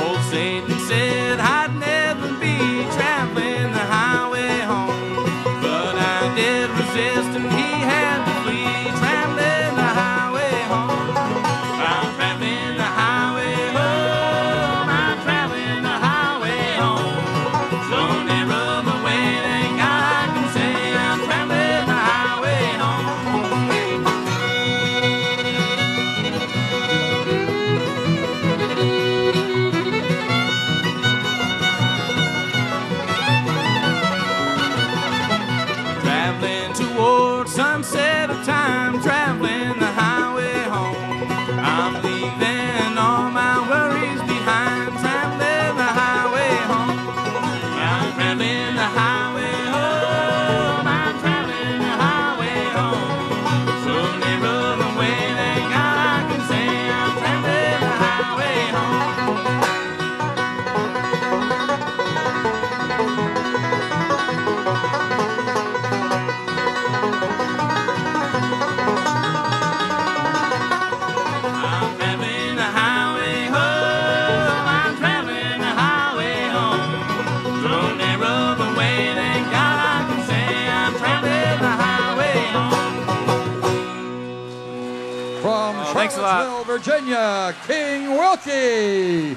Old Satan said I'd never be traveling the highway home. But I did resist and he had to flee, traveling the highway home. I'm traveling the highway home. I'm traveling the highway home. So never From oh, Charlottesville, Virginia, King Wilkie.